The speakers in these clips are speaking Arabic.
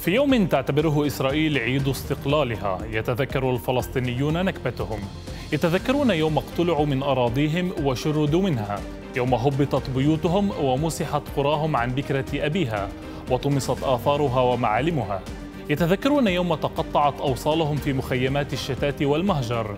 في يوم تعتبره إسرائيل عيد استقلالها يتذكر الفلسطينيون نكبتهم. يتذكرون يوم اقتلعوا من أراضيهم وشردوا منها. يوم هبطت بيوتهم ومسحت قراهم عن بكرة أبيها وطمست آثارها ومعالمها. يتذكرون يوم تقطعت أوصالهم في مخيمات الشتات والمهجر.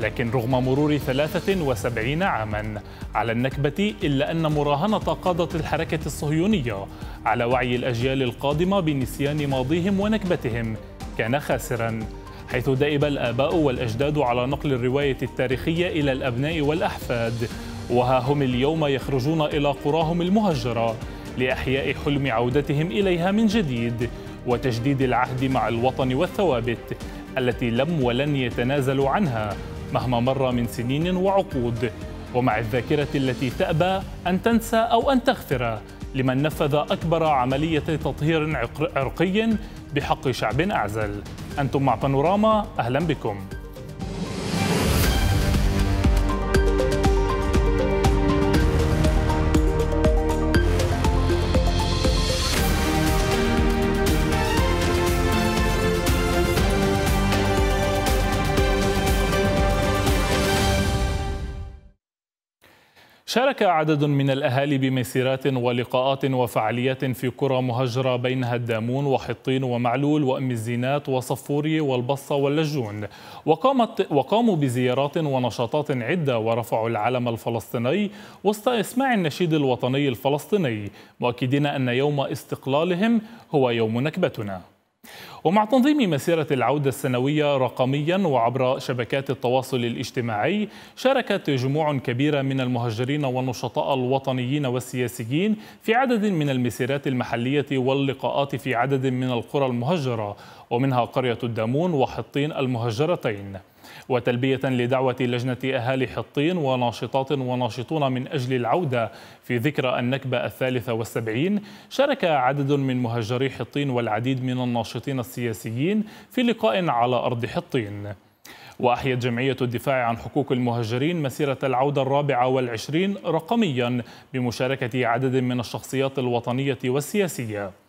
لكن رغم مرور 73 عاما على النكبة إلا أن مراهنة قادة الحركة الصهيونية على وعي الأجيال القادمة بنسيان ماضيهم ونكبتهم كان خاسرا حيث دأب الآباء والأجداد على نقل الرواية التاريخية إلى الأبناء والأحفاد. وها هم اليوم يخرجون إلى قراهم المهجرة لإحياء حلم عودتهم إليها من جديد وتجديد العهد مع الوطن والثوابت التي لم ولن يتنازلوا عنها. مهما مر من سنين وعقود. ومع الذاكرة التي تأبى أن تنسى أو أن تغفر لمن نفذ أكبر عملية تطهير عرقي بحق شعب أعزل. أنتم مع بانوراما أهلا بكم. شارك عدد من الأهالي بمسيرات ولقاءات وفعاليات في قرى مهجرة بينها الدامون وحطين ومعلول وأم الزينات وصفوري والبصة واللجون. وقامت وقاموا بزيارات ونشاطات عدة ورفعوا العلم الفلسطيني وسط إسماع النشيد الوطني الفلسطيني مؤكدين أن يوم استقلالهم هو يوم نكبتنا. ومع تنظيم مسيرة العودة السنوية رقميا وعبر شبكات التواصل الاجتماعي شاركت جموع كبيرة من المهجرين والنشطاء الوطنيين والسياسيين في عدد من المسيرات المحلية واللقاءات في عدد من القرى المهجرة ومنها قرية الدامون وحطين المهجرتين وتلبية لدعوة لجنة أهالي حطين وناشطات وناشطون من أجل العودة في ذكرى النكبة الثالثة والسبعين شارك عدد من مهجري حطين والعديد من الناشطين السياسيين في لقاء على أرض حطين. وأحيت جمعية الدفاع عن حقوق المهجرين مسيرة العودة الرابعة والعشرين رقميا بمشاركة عدد من الشخصيات الوطنية والسياسية.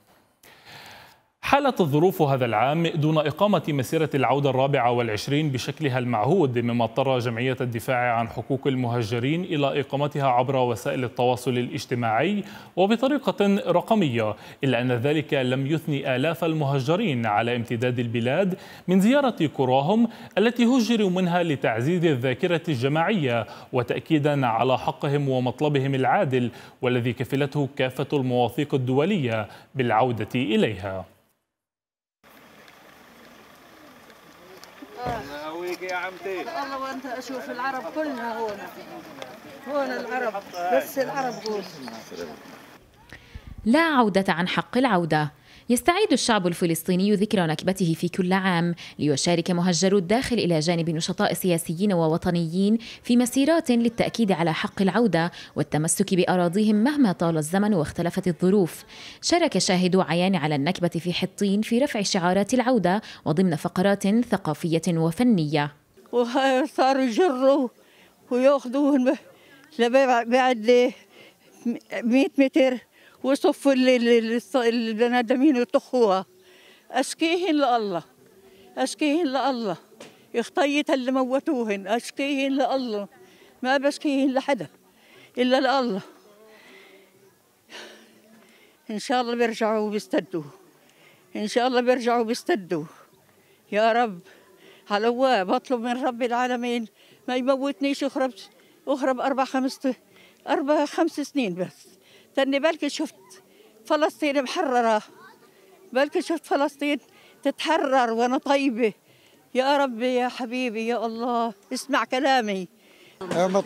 حالت الظروف هذا العام دون إقامة مسيرة العودة الرابعة والعشرين بشكلها المعهود مما اضطر جمعية الدفاع عن حقوق المهجرين إلى إقامتها عبر وسائل التواصل الاجتماعي وبطريقة رقمية إلا أن ذلك لم يثني آلاف المهجرين على امتداد البلاد من زيارة قراهم التي هجروا منها لتعزيز الذاكرة الجماعية وتأكيدا على حقهم ومطلبهم العادل والذي كفلته كافة المواثيق الدولية بالعودة إليها. اهويك يا عمتي. والله وانت أشوف العرب كلها هون. هون العرب بس العرب هون. لا عودة عن حق العودة. يستعيد الشعب الفلسطيني ذكرى نكبته في كل عام ليشارك مهجرو الداخل إلى جانب نشطاء سياسيين ووطنيين في مسيرات للتأكيد على حق العودة والتمسك بأراضيهم مهما طال الزمن واختلفت الظروف. شارك شاهدو عيان على النكبة في حطين في رفع شعارات العودة وضمن فقرات ثقافية وفنية. وصاروا يجروا وياخذوهم بعد 100 متر وصفوا البني آدمين يطخوها. أشكيهن لله. أشكيهن لله. اختيت اللي موتوهن. أشكيهن لله. ما بشكيهن لحدا. إلا لله. إن شاء الله بيرجعوا وبيستدوا. إن شاء الله بيرجعوا وبيستدوا. يا رب. على بطلب من رب العالمين ما يموتنيش. اخرب أخرب أربع خمس أربع خمس سنين بس. تاني بلكي شفت فلسطين محررة. بلكي شفت فلسطين تتحرر وأنا طيبة. يا ربي يا حبيبي يا الله اسمع كلامي.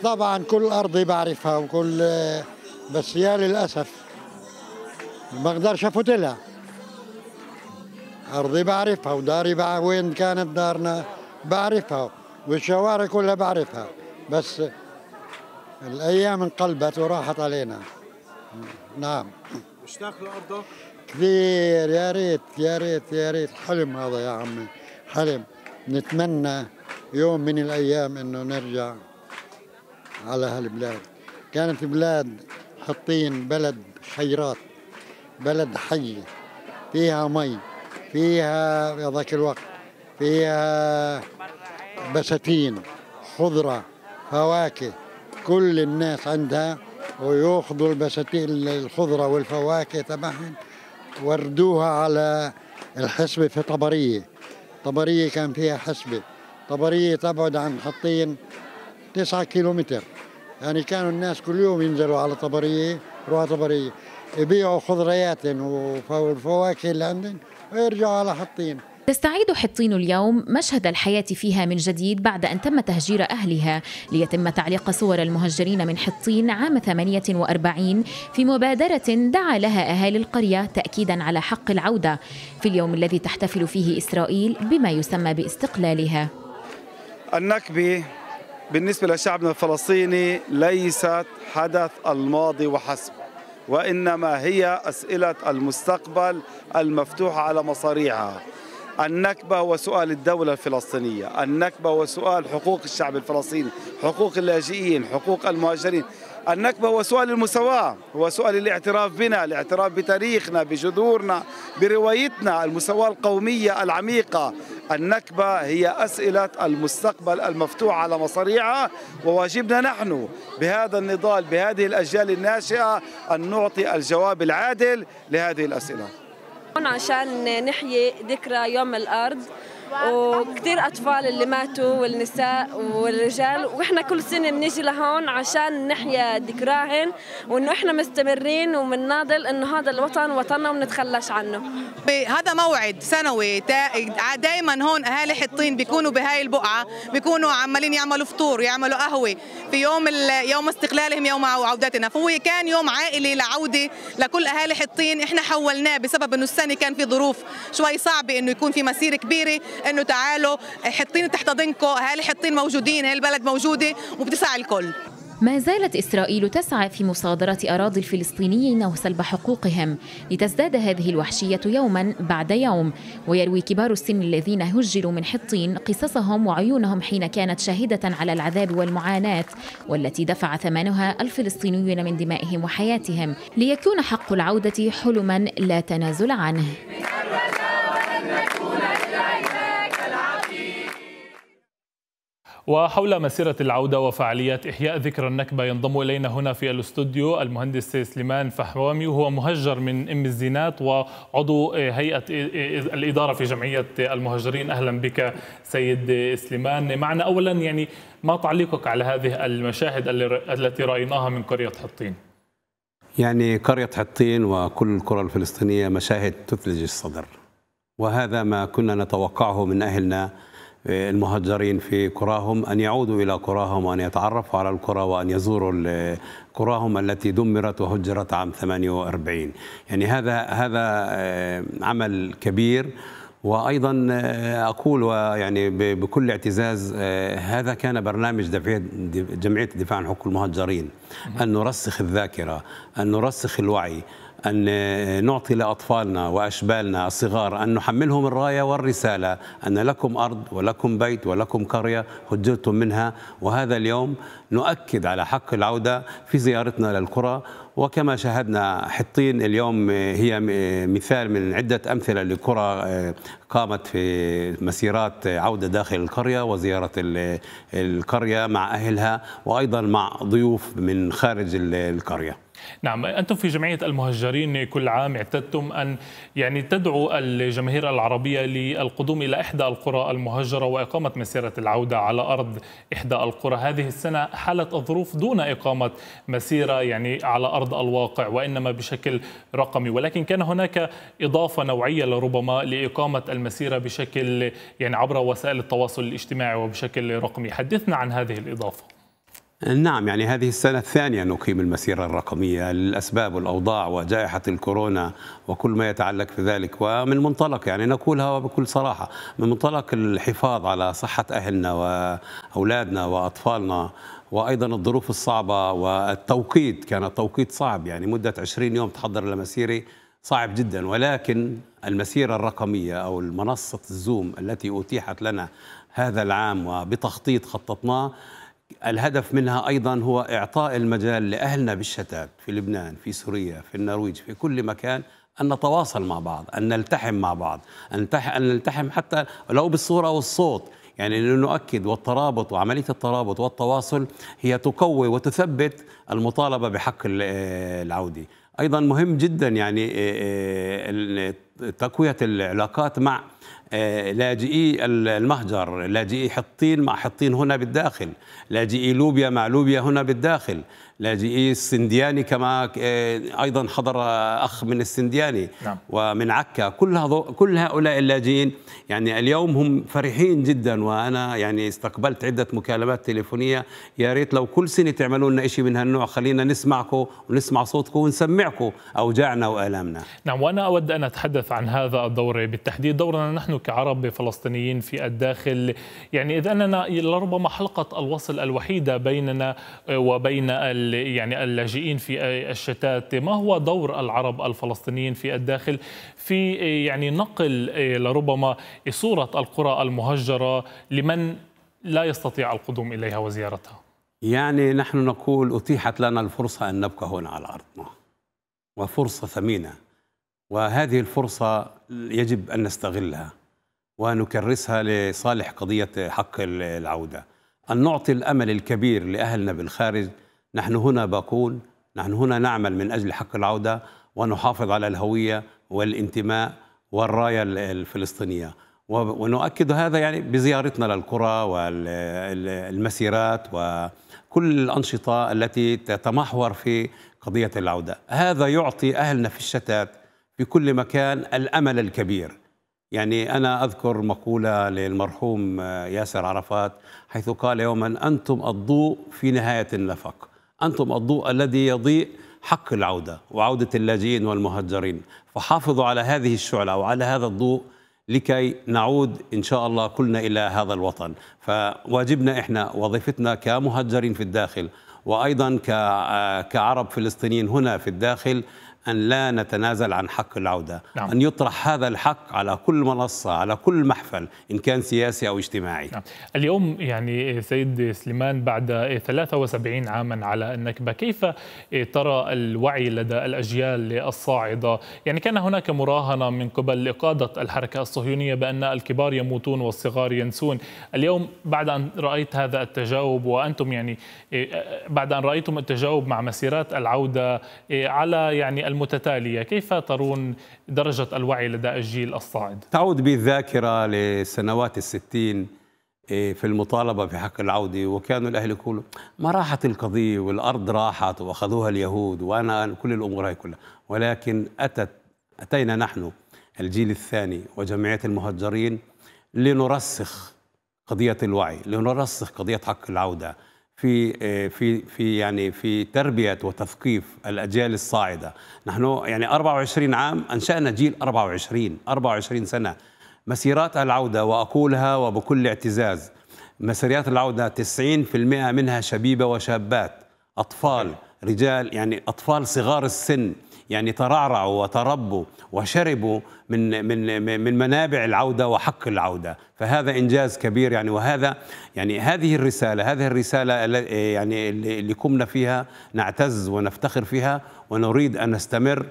طبعا كل أرضي بعرفها وكل بس يا للأسف ما أقدرش أفوت لها. أرضي بعرفها وداري بع... وين كانت دارنا بعرفها والشوارع كلها بعرفها. بس الأيام انقلبت وراحت علينا. نعم. مشتاق لأرضك؟ كثير يا ريت يا ريت يا ريت. حلم هذا يا عمي حلم. نتمنى يوم من الأيام إنه نرجع على هالبلاد. كانت بلاد حطين بلد خيرات بلد حي. فيها مي فيها في ذاك الوقت فيها بساتين خضرة فواكه. كل الناس عندها ويأخذوا البساتين الخضرة والفواكه تبعهم وردوها على الحسبة في طبرية. طبرية كان فيها حسبة. طبرية تبعد عن حطين تسعة كيلومتر. يعني كانوا الناس كل يوم ينزلوا على طبرية يروحوا طبرية يبيعوا خضريات والفواكه اللي عندهم ويرجعوا على حطين. تستعيد حطين اليوم مشهد الحياة فيها من جديد بعد أن تم تهجير أهلها. ليتم تعليق صور المهجرين من حطين عام 48 في مبادرة دعا لها أهالي القرية تأكيدا على حق العودة. في اليوم الذي تحتفل فيه إسرائيل بما يسمى باستقلالها. النكبة بالنسبة لشعبنا الفلسطيني ليست حدث الماضي وحسب وإنما هي أسئلة المستقبل المفتوحة على مصاريعها. النكبة هو سؤال الدولة الفلسطينية النكبة هو سؤال حقوق الشعب الفلسطيني حقوق اللاجئين حقوق المهاجرين. النكبة هو سؤال المساواة هو سؤال الاعتراف بنا الاعتراف بتاريخنا بجذورنا بروايتنا المساواة القومية العميقة. النكبة هي أسئلة المستقبل المفتوح على مصاريعها وواجبنا نحن بهذا النضال بهذه الأجيال الناشئة أن نعطي الجواب العادل لهذه الأسئلة. عشان نحيي ذكرى يوم الأرض. وكثير أطفال اللي ماتوا والنساء والرجال. وإحنا كل سنة بنيجي لهون عشان نحيا ذكراهن وإنه إحنا مستمرين ومنناضل إنه هذا الوطن وطننا ومنتخلاش عنه. هذا موعد سنوي دائما هون أهالي حطين بيكونوا بهاي البقعة بيكونوا عمالين يعملوا فطور يعملوا قهوة في يوم يوم استقلالهم يوم عودتنا فهو كان يوم عائلي لعودة لكل أهالي حطين. إحنا حولناه بسبب إنه السنة كان في ظروف شوي صعبة إنه يكون في مسيرة كبيرة. انه تعالوا حطين تحت ضنكم اهالي حطين موجودين هي البلد موجودة؟ وبتسع الكل. ما زالت إسرائيل تسعى في مصادرة أراضي الفلسطينيين وسلب حقوقهم لتزداد هذه الوحشية يوما بعد يوم. ويروي كبار السن الذين هجروا من حطين قصصهم وعيونهم حين كانت شاهدة على العذاب والمعاناة والتي دفع ثمنها الفلسطينيون من دمائهم وحياتهم ليكون حق العودة حلما لا تنازل عنه. وحول مسيرة العودة وفعاليات إحياء ذكرى النكبة ينضم إلينا هنا في الاستوديو المهندس سليمان فحوامي وهو مهجر من أم الزينات وعضو هيئة الإدارة في جمعية المهجرين. أهلا بك سيد سليمان. معنا أولا يعني ما تعليقك على هذه المشاهد التي رأيناها من قرية حطين؟ يعني قرية حطين وكل القرى الفلسطينية مشاهد تثلج الصدر وهذا ما كنا نتوقعه من أهلنا المهجرين في قراهم أن يعودوا إلى قراهم وأن يتعرفوا على القرى وأن يزوروا قراهم التي دمرت وهجرت عام 48 يعني هذا هذا عمل كبير. وأيضا أقول ويعني بكل اعتزاز هذا كان برنامج جمعية الدفاع عن حقوق المهجرين. أن نرسخ الذاكرة أن نرسخ الوعي أن نعطي لأطفالنا وأشبالنا الصغار أن نحملهم الراية والرسالة أن لكم أرض ولكم بيت ولكم قرية هجرتم منها وهذا اليوم نؤكد على حق العودة في زيارتنا للقرى. وكما شاهدنا حطين اليوم هي مثال من عدة أمثلة لقرى قامت في مسيرات عودة داخل القرية وزيارة القرية مع أهلها وأيضا مع ضيوف من خارج القرية. نعم أنتم في جمعية المهجرين كل عام اعتدتم أن يعني تدعو الجماهير العربية للقدوم إلى إحدى القرى المهجرة وإقامة مسيرة العودة على أرض إحدى القرى. هذه السنة حالت الظروف دون إقامة مسيرة يعني على أرض الواقع وإنما بشكل رقمي. ولكن كان هناك إضافة نوعية لربما لإقامة المسيرة بشكل يعني عبر وسائل التواصل الاجتماعي وبشكل رقمي. حدثنا عن هذه الإضافة. نعم يعني هذه السنة الثانية نقيم المسيرة الرقمية للأسباب والأوضاع وجائحة الكورونا وكل ما يتعلق في ذلك ومن منطلق يعني نقولها بكل صراحة من منطلق الحفاظ على صحة أهلنا وأولادنا وأطفالنا وأيضا الظروف الصعبة والتوقيت كان التوقيت صعب يعني مدة 20 يوم تحضر لمسيرة صعب جدا ولكن المسيرة الرقمية أو المنصة الزوم التي أتيحت لنا هذا العام وبتخطيط خططناه الهدف منها أيضا هو إعطاء المجال لأهلنا بالشتات في لبنان في سوريا في النرويج في كل مكان أن نتواصل مع بعض أن نلتحم مع بعض أن نلتحم حتى لو بالصورة والصوت. يعني نؤكد والترابط وعملية الترابط والتواصل هي تقوي وتثبت المطالبة بحق العودة أيضا مهم جدا يعني تقوية العلاقات مع لاجئي المهجر لاجئي حطين مع حطين هنا بالداخل لاجئي لوبيا مع لوبيا هنا بالداخل لاجئي السندياني كما آه، أيضا حضر أخ من السندياني. نعم. ومن عكا كل كل هؤلاء اللاجئين يعني اليوم هم فرحين جدا. وأنا يعني استقبلت عدة مكالمات تليفونية. يا ريت لو كل سنة تعملوا لنا شيء من هالنوع خلينا نسمعكم ونسمع صوتكم ونسمعكم أوجاعنا وآلامنا. نعم وأنا أود أن أتحدث عن هذا الدور. بالتحديد دورنا نحن كعرب فلسطينيين في الداخل. يعني إذا أننا لربما حلقة الوصل الوحيدة بيننا وبين يعني اللاجئين في الشتات. ما هو دور العرب الفلسطينيين في الداخل في يعني نقل لربما صورة القرى المهجرة لمن لا يستطيع القدوم إليها وزيارتها؟ يعني نحن نقول أتيحت لنا الفرصة أن نبقى هنا على أرضنا وفرصة ثمينة وهذه الفرصة يجب أن نستغلها ونكرسها لصالح قضية حق العودة. أن نعطي الأمل الكبير لأهلنا بالخارج نحن هنا باقون نحن هنا نعمل من أجل حق العودة ونحافظ على الهوية والانتماء والراية الفلسطينية. ونؤكد هذا يعني بزيارتنا للقرى والمسيرات وكل الأنشطة التي تتمحور في قضية العودة. هذا يعطي أهلنا في الشتات في كل مكان الأمل الكبير. يعني أنا أذكر مقولة للمرحوم ياسر عرفات حيث قال يوما أنتم الضوء في نهاية النفق. أنتم الضوء الذي يضيء حق العودة وعودة اللاجئين والمهجرين. فحافظوا على هذه الشعلة وعلى هذا الضوء لكي نعود إن شاء الله كلنا إلى هذا الوطن. فواجبنا إحنا وظيفتنا كمهجرين في الداخل وأيضا كعرب فلسطينيين هنا في الداخل أن لا نتنازل عن حق العودة نعم. أن يطرح هذا الحق على كل منصة على كل محفل إن كان سياسي أو اجتماعي نعم. اليوم يعني سيد سليمان بعد 73 عاما على النكبة كيف ترى الوعي لدى الأجيال الصاعدة يعني كان هناك مراهنة من قبل قادة الحركة الصهيونية بأن الكبار يموتون والصغار ينسون اليوم بعد أن رأيت هذا التجاوب وأنتم يعني بعد أن رأيتم التجاوب مع مسيرات العودة على يعني المتتالية. كيف ترون درجة الوعي لدى الجيل الصاعد؟ تعود بي الذاكرة لسنوات الستين إيه، في المطالبة بحق العودة وكانوا الأهل يقولوا ما راحت القضية والأرض راحت وأخذوها اليهود وأنا كل الأمور هاي كلها. ولكن أتت أتينا نحن الجيل الثاني وجمعية المهجرين لنرسخ قضية الوعي لنرسخ قضية حق العودة. في في في يعني في تربية وتثقيف الأجيال الصاعدة. نحن يعني 24 عام أنشأنا جيل 24 24 سنة. مسيرات العودة وأقولها وبكل اعتزاز. مسيرات العودة 90% منها شبيبة وشابات أطفال رجال يعني أطفال صغار السن. يعني ترعرعوا وتربوا وشربوا من من من منابع العودة وحق العودة. فهذا إنجاز كبير يعني. وهذا يعني هذه الرسالة هذه الرسالة يعني اللي قمنا فيها نعتز ونفتخر فيها ونريد أن نستمر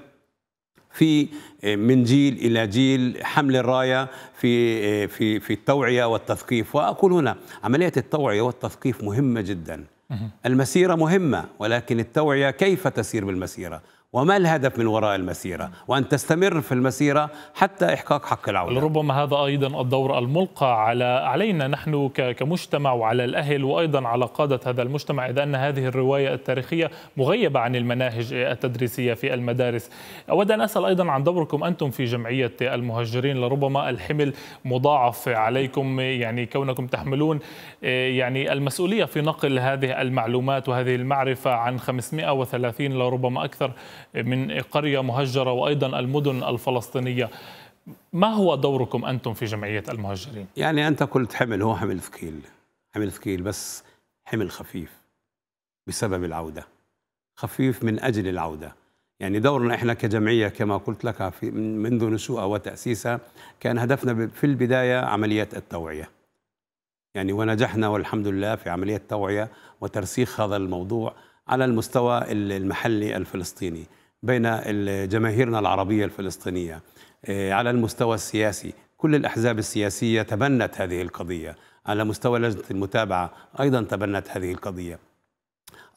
في من جيل إلى جيل حمل الراية في في في التوعية والتثقيف. وأقول هنا عملية التوعية والتثقيف مهمة جدا. المسيرة مهمة ولكن التوعية كيف تسير بالمسيرة؟ وما الهدف من وراء المسيرة؟ وأن تستمر في المسيرة حتى إحقاق حق العودة. ربما هذا أيضا الدور الملقى على علينا. نحن كمجتمع وعلى الأهل وأيضا على قادة هذا المجتمع إذا أن هذه الرواية التاريخية مغيبة عن المناهج التدريسية في المدارس. أود أن أسأل أيضا عن دوركم أنتم في جمعية المهجرين لربما الحمل مضاعف عليكم يعني كونكم تحملون يعني المسؤولية في نقل هذه المعلومات وهذه المعرفة عن 530 لربما أكثر من قرية مهجرة وأيضا المدن الفلسطينية ما هو دوركم أنتم في جمعية المهجرين؟ يعني أنت قلت حمل هو حمل ثقيل حمل ثقيل بس حمل خفيف بسبب العودة خفيف من أجل العودة يعني دورنا إحنا كجمعية كما قلت لك في منذ نشوءها وتأسيسها كان هدفنا في البداية عمليات التوعية. يعني ونجحنا والحمد لله في عملية التوعية وترسيخ هذا الموضوع على المستوى المحلي الفلسطيني بين جماهيرنا العربية الفلسطينية آه، على المستوى السياسي. كل الأحزاب السياسية تبنت هذه القضية. على مستوى لجنة المتابعة أيضا تبنت هذه القضية.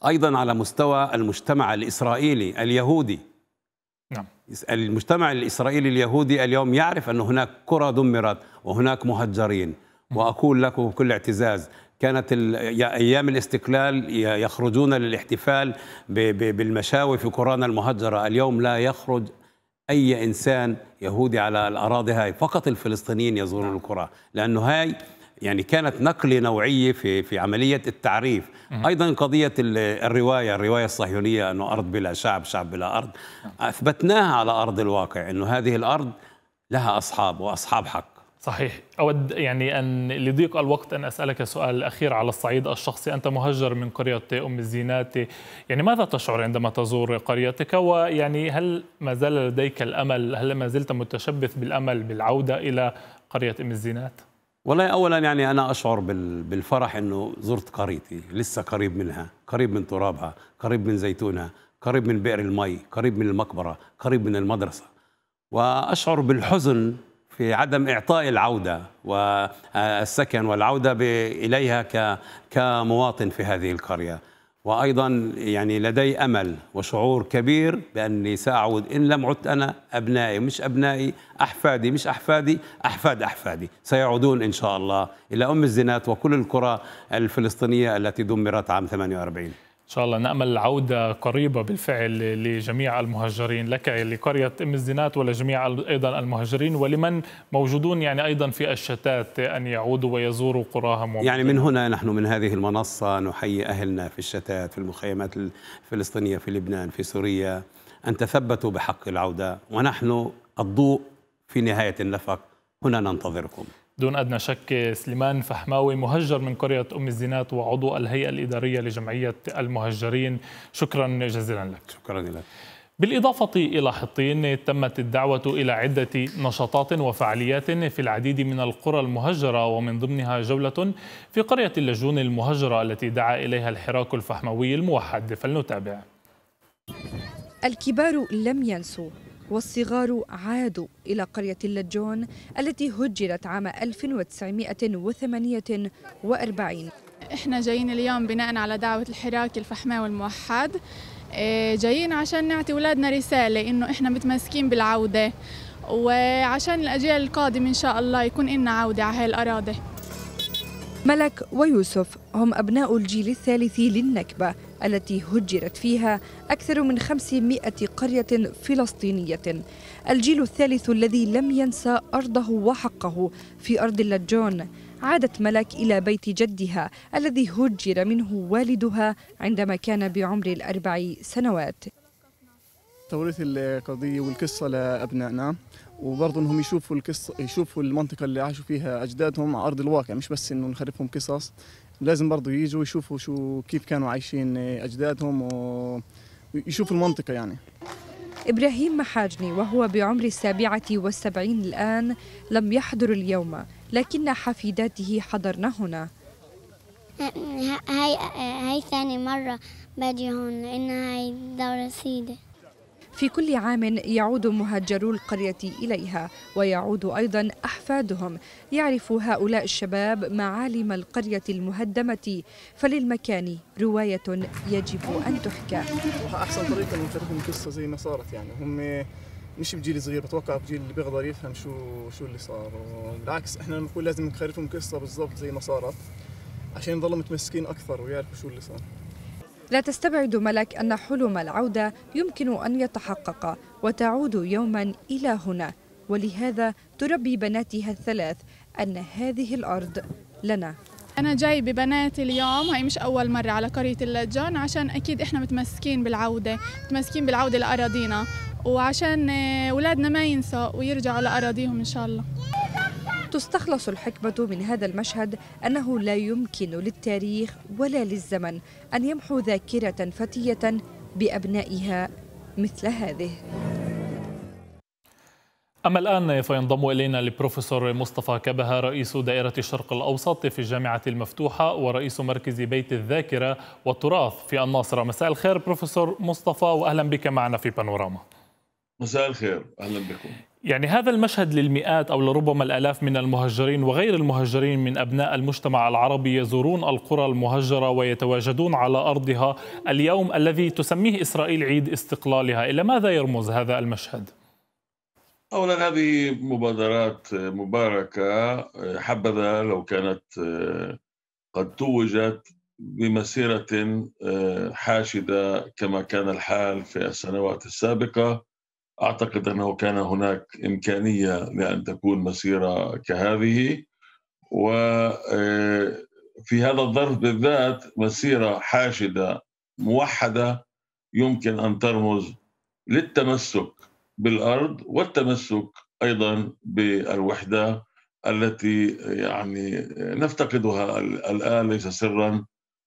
أيضا على مستوى المجتمع الإسرائيلي اليهودي. نعم. المجتمع الإسرائيلي اليهودي اليوم يعرف أن هناك قرى دمرت وهناك مهجرين. وأقول لكم بكل اعتزاز كانت أيام الاستقلال يخرجون للاحتفال بالمشاوي في قرانا المهجرة. اليوم لا يخرج أي إنسان يهودي على الأراضي هاي فقط الفلسطينيين يزورون نعم. القرى لأنه هاي يعني كانت نقلة نوعية في في عملية التعريف. أيضا قضية الرواية الرواية الصهيونية أنه أرض بلا شعب شعب بلا أرض. نعم. أثبتناها على أرض الواقع إنه هذه الأرض لها أصحاب وأصحاب حق. صحيح. أود يعني أن لضيق الوقت أن أسألك سؤال أخير على الصعيد الشخصي. أنت مهجر من قرية أم الزينات. يعني ماذا تشعر عندما تزور قريتك؟ ويعني هل ما زال لديك الأمل هل ما زلت متشبث بالأمل بالعودة إلى قرية أم الزينات؟ والله اولا يعني أنا أشعر بالفرح إنه زرت قريتي لسه قريب منها قريب من ترابها قريب من زيتونها قريب من بئر المي قريب من المقبرة قريب من المدرسة. وأشعر بالحزن في عدم إعطاء العودة والسكن والعودة إليها كمواطن في هذه القرية. وأيضا يعني لدي أمل وشعور كبير بأني سأعود. إن لم عدت أنا أبنائي مش أبنائي أحفادي مش أحفادي أحفاد أحفادي. سيعودون إن شاء الله إلى أم الزنات وكل القرى الفلسطينية التي دمرت عام 48 إن شاء الله نأمل عودة قريبة بالفعل لجميع المهجرين لك لقرية أم الزنات ولجميع أيضا المهجرين ولمن موجودون يعني أيضا في الشتات أن يعودوا ويزوروا قراهم يعني من هنا نحن من هذه المنصة نحيي أهلنا في الشتات في المخيمات الفلسطينية في لبنان في سوريا. أن تثبتوا بحق العودة ونحن الضوء في نهاية النفق هنا ننتظركم. دون أدنى شك سليمان فحماوي مهجر من قرية أم الزينات وعضو الهيئة الإدارية لجمعية المهجرين. شكرا جزيلا لك. شكرا لك بالإضافة إلى حطين تمت الدعوة إلى عدة نشاطات وفعاليات في العديد من القرى المهجرة ومن ضمنها جولة في قرية اللجون المهجرة التي دعا إليها الحراك الفحموي الموحد. فلنتابع. الكبار لم ينسوا. والصغار عادوا إلى قرية اللجون التي هجرت عام 1948 إحنا جايين اليوم بناء على دعوة الحراك الفحماوي الموحد إيه، جايين عشان نعطي أولادنا رسالة إنه إحنا متمسكين بالعودة. وعشان الأجيال القادمة إن شاء الله يكون إلنا عودة على هاي الأراضي ملك ويوسف هم أبناء الجيل الثالث للنكبة. التي هجرت فيها أكثر من 500 قرية فلسطينية. الجيل الثالث الذي لم ينسى أرضه وحقه في أرض اللجون عادت ملك إلى بيت جدها الذي هجر منه والدها عندما كان بعمر الأربع سنوات. توريث القضية والقصة لأبنائنا وبرضه انهم يشوفوا القصة يشوفوا المنطقة اللي عاشوا فيها أجدادهم على أرض الواقع مش بس إنه نخرفهم قصص. لازم برضه يجوا يشوفوا شو كيف كانوا عايشين أجدادهم ويشوفوا المنطقة يعني. إبراهيم محاجني وهو بعمر السابعة والسبعين الآن لم يحضر اليوم لكن حفيداته حضرن هنا. هاي هاي ثاني مرة باجي هون لأنها هاي دورة سيدة. في كل عام يعود مهجرو القرية إليها ويعود أيضا أحفادهم. يعرف هؤلاء الشباب معالم القرية المهدمة. فللمكان رواية يجب أن تحكى. أحسن طريقة نخرجهم قصة زي ما صارت يعني. هم مش بجيل صغير بتوقع بجيل اللي بيقدر يفهم شو شو اللي صار. بالعكس إحنا بنقول لازم نخرجهم قصة بالضبط زي ما صارت عشان يضلوا متمسكين أكثر ويعرفوا شو اللي صار. لا تستبعد ملك أن حلم العودة يمكن أن يتحقق وتعود يوما إلى هنا. ولهذا تربي بناتها الثلاث أن هذه الأرض لنا. أنا جاي ببناتي اليوم هاي مش أول مرة على قرية اللجان عشان أكيد إحنا متمسكين بالعودة متمسكين بالعودة لأراضينا. وعشان أولادنا ما ينسوا ويرجعوا لأراضيهم إن شاء الله. تستخلص الحكمة من هذا المشهد أنه لا يمكن للتاريخ ولا للزمن أن يمحو ذاكرة فتية بأبنائها مثل هذه. أما الآن فينضم إلينا البروفيسور مصطفى كبهة رئيس دائرة الشرق الأوسط في الجامعة المفتوحة ورئيس مركز بيت الذاكرة والتراث في الناصرة. مساء الخير بروفيسور مصطفى وأهلا بك معنا في بانوراما. مساء الخير أهلا بكم. يعني هذا المشهد للمئات أو لربما الآلاف من المهجرين وغير المهجرين من أبناء المجتمع العربي يزورون القرى المهجرة ويتواجدون على أرضها اليوم الذي تسميه إسرائيل عيد استقلالها إلى ماذا يرمز هذا المشهد؟ اولا هذه مبادرات مباركة حبذا لو كانت قد توجت بمسيرة حاشدة كما كان الحال في السنوات السابقة أعتقد أنه كان هناك إمكانية لأن تكون مسيرة كهذه وفي هذا الظرف بالذات مسيرة حاشدة موحدة يمكن أن ترمز للتمسك بالأرض والتمسك أيضا بالوحدة التي يعني نفتقدها الآن ليس سرا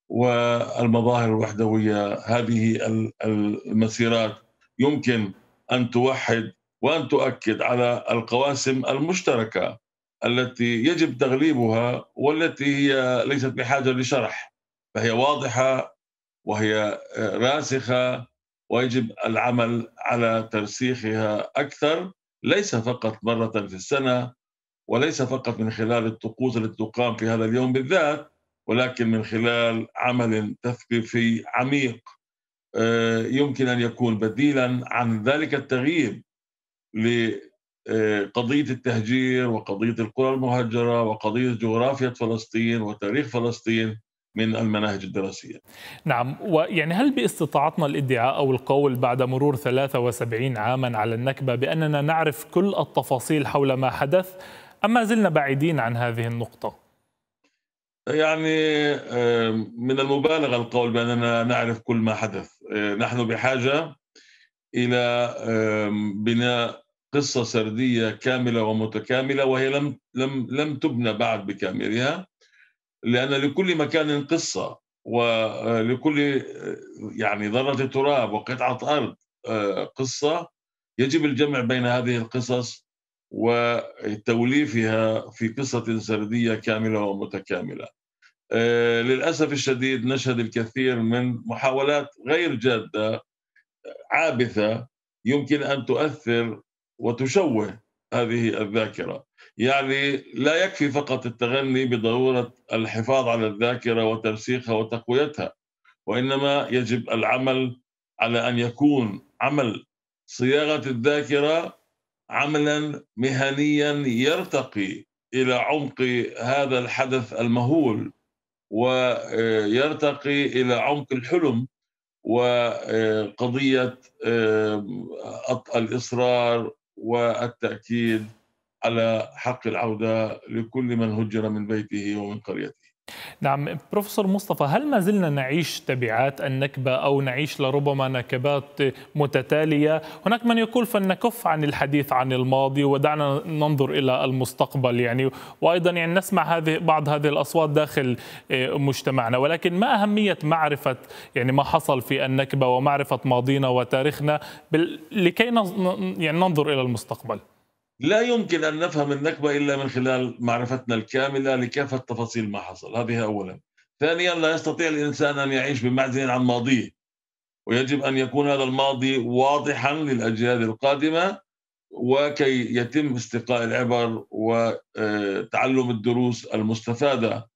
والمظاهر الوحدوية هذه المسيرات يمكن أن توحد وأن تؤكد على القواسم المشتركة التي يجب تغليبها والتي هي ليست بحاجة لشرح. فهي واضحة وهي راسخة ويجب العمل على ترسيخها أكثر. ليس فقط مرة في السنة وليس فقط من خلال الطقوس التي تقام في هذا اليوم بالذات ولكن من خلال عمل تثقيفي عميق. يمكن أن يكون بديلا عن ذلك التغيير لقضية التهجير وقضية القرى المهجره وقضية جغرافيا فلسطين وتاريخ فلسطين من المناهج الدراسية نعم ويعني هل باستطاعتنا الادعاء أو القول بعد مرور 73 عاما على النكبة بأننا نعرف كل التفاصيل حول ما حدث أم ما زلنا بعيدين عن هذه النقطة؟ يعني من المبالغة القول بأننا نعرف كل ما حدث. نحن بحاجة إلى بناء قصة سردية كاملة ومتكاملة وهي لم لم لم تبنى بعد بكاملها لأن لكل مكان قصة ولكل يعني ذرة تراب وقطعة أرض قصة. يجب الجمع بين هذه القصص وتوليفها في قصة سردية كاملة ومتكاملة. للأسف الشديد نشهد الكثير من محاولات غير جادة عابثة يمكن أن تؤثر وتشوه هذه الذاكرة. يعني لا يكفي فقط التغني بضرورة الحفاظ على الذاكرة وترسيخها وتقويتها وإنما يجب العمل على أن يكون عمل صياغة الذاكرة عملا مهنيا يرتقي إلى عمق هذا الحدث المهول. ويرتقي إلى عمق الحلم وقضية الإصرار والتأكيد على حق العودة لكل من هجر من بيته ومن قريته. نعم بروفيسور مصطفى هل ما زلنا نعيش تبعات النكبة أو نعيش لربما نكبات متتالية؟ هناك من يقول فلنكف عن الحديث عن الماضي ودعنا ننظر إلى المستقبل. يعني وأيضا يعني نسمع هذه بعض هذه الأصوات داخل مجتمعنا. ولكن ما أهمية معرفة يعني ما حصل في النكبة ومعرفة ماضينا وتاريخنا لكي يعني ننظر إلى المستقبل؟ لا يمكن أن نفهم النكبة إلا من خلال معرفتنا الكاملة لكافه تفاصيل ما حصل، هذه اولا. ثانيا لا يستطيع الإنسان أن يعيش بمعزل عن ماضيه. ويجب أن يكون هذا الماضي واضحا للأجيال القادمة وكي يتم استقاء العبر وتعلم الدروس المستفادة.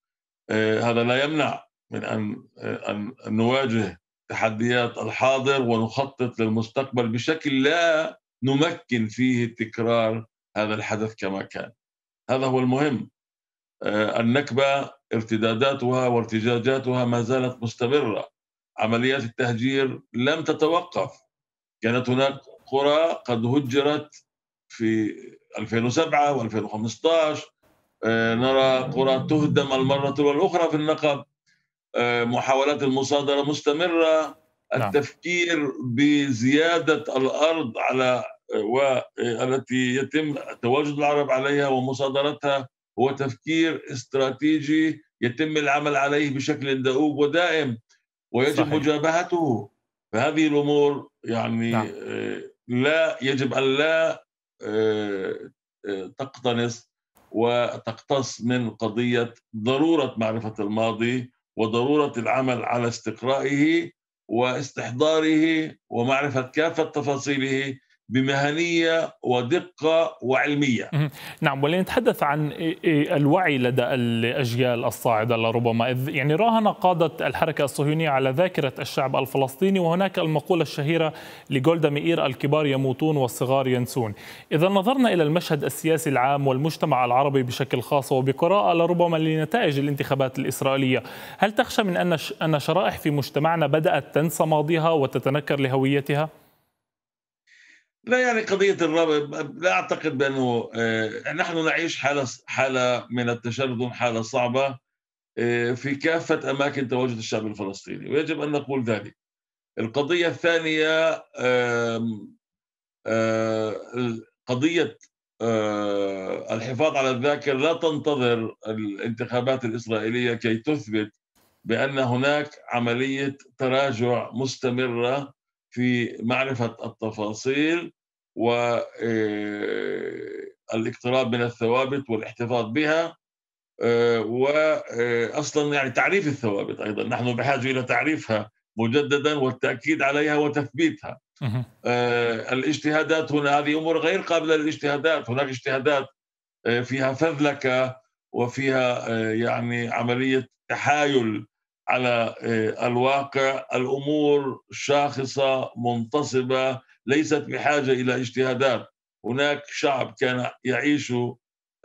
هذا لا يمنع من أن أن نواجه تحديات الحاضر ونخطط للمستقبل بشكل لا نمكن فيه تكرار هذا الحدث كما كان. هذا هو المهم. النكبة ارتداداتها وارتجاجاتها ما زالت مستمرة. عمليات التهجير لم تتوقف. كانت هناك قرى قد هجرت في 2007 و2015 نرى قرى تهدم المرة والأخرى في النقب. محاولات المصادرة مستمرة. التفكير بزيادة الأرض على والتي يتم تواجد العرب عليها ومصادرتها هو تفكير استراتيجي يتم العمل عليه بشكل دؤوب ودائم ويجب صحيح. مجابهته فهذه الأمور يعني نعم. لا يجب أن لا تقتنص وتقتص من قضية ضرورة معرفة الماضي وضرورة العمل على استقرائه واستحضاره ومعرفة كافة تفاصيله بمهنية ودقة وعلمية. نعم ولنتحدث عن الوعي لدى الاجيال الصاعدة لربما إذ يعني راهن قادة الحركة الصهيونية على ذاكرة الشعب الفلسطيني وهناك المقولة الشهيرة لجولدا مئير الكبار يموتون والصغار ينسون. إذا نظرنا إلى المشهد السياسي العام والمجتمع العربي بشكل خاص وبقراءة لربما لنتائج الانتخابات الإسرائيلية، هل تخشى من أن أن شرائح في مجتمعنا بدأت تنسى ماضيها وتتنكر لهويتها؟ لا يعني قضية الربط لا أعتقد بأنه آه، نحن نعيش حالة حالة من التشرذم حالة صعبة آه، في كافة أماكن تواجد الشعب الفلسطيني. ويجب أن نقول ذلك. القضية الثانية قضية آه، الحفاظ على الذاكرة. لا تنتظر الانتخابات الإسرائيلية كي تثبت بأن هناك عملية تراجع مستمرة في معرفة التفاصيل والاقتراب آه، من الثوابت والاحتفاظ بها آه، واصلا يعني تعريف الثوابت أيضا. نحن بحاجة إلى تعريفها مجددا والتأكيد عليها وتثبيتها. آه، الاجتهادات هنا هذه أمور غير قابلة للاجتهادات. هناك اجتهادات فيها فذلكه وفيها يعني عملية تحايل على آه، الواقع الأمور شاخصة منتصبة ليست بحاجة إلى اجتهادات. هناك شعب كان يعيش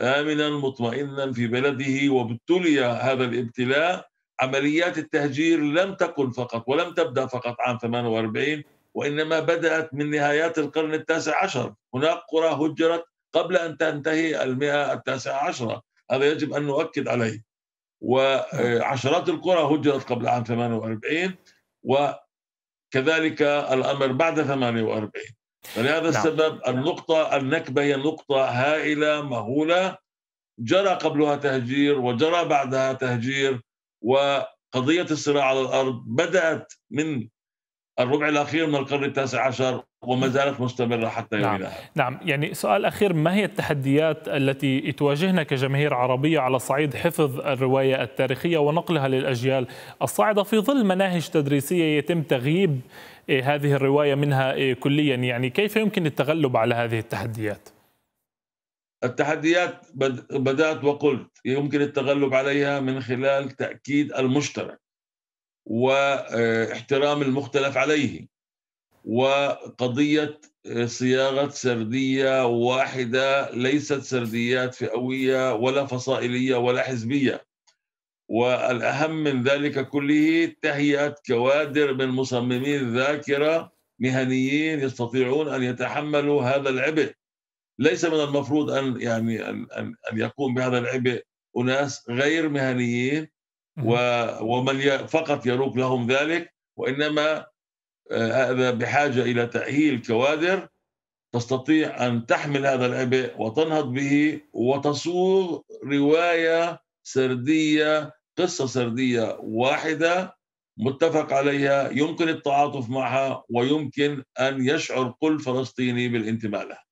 امنا مطمئنا في بلده وابتلي هذا الابتلاء. عمليات التهجير لم تكن فقط ولم تبدأ فقط عام 48 وإنما بدأت من نهايات القرن التاسع عشر. هناك قرى هجرت قبل أن تنتهي المئة التاسعه عشره هذا يجب أن نؤكد عليه. وعشرات القرى هجرت قبل عام 48 وكذلك الأمر بعد 48 فلهذا نعم. السبب النقطة النكبة هي نقطة هائلة مهولة جرى قبلها تهجير وجرى بعدها تهجير وقضية الصراع على الأرض بدأت من الربع الأخير من القرن التاسع عشر وما زالت مستمرة حتى نعم. يومنا نعم يعني سؤال أخير ما هي التحديات التي تواجهنا كجماهير عربية على صعيد حفظ الرواية التاريخية ونقلها للأجيال الصاعدة في ظل مناهج تدريسية يتم تغييب إيه، هذه الرواية منها إيه، كليا يعني كيف يمكن التغلب على هذه التحديات؟ التحديات بدأت وقلت يمكن التغلب عليها من خلال تأكيد المشترك واحترام المختلف عليه وقضية صياغة سردية واحدة ليست سرديات فئوية ولا فصائلية ولا حزبية. والأهم من ذلك كله تهيئة كوادر من مصممي الذاكرة مهنيين يستطيعون أن يتحملوا هذا العبء. ليس من المفروض أن يعني أن, أن, أن يقوم بهذا العبء أناس غير مهنيين ومن فقط يروق لهم ذلك وإنما آه، بحاجة إلى تأهيل كوادر تستطيع أن تحمل هذا العبء وتنهض به وتصوغ رواية سردية قصة سردية واحدة متفق عليها يمكن التعاطف معها ويمكن أن يشعر كل فلسطيني بالانتماء لها.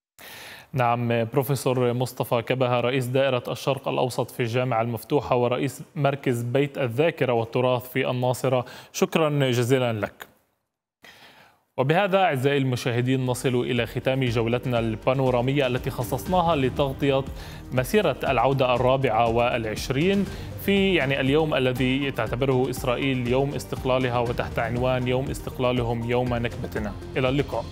نعم بروفيسور مصطفى كبهة رئيس دائرة الشرق الأوسط في الجامعة المفتوحة ورئيس مركز بيت الذاكرة والتراث في الناصرة. شكرا جزيلا لك. وبهذا أعزائي المشاهدين نصل إلى ختام جولتنا البانورامية التي خصصناها لتغطية مسيرة العودة الرابعة والعشرين في يعني اليوم الذي تعتبره إسرائيل يوم استقلالها وتحت عنوان يوم استقلالهم يوم نكبتنا. إلى اللقاء.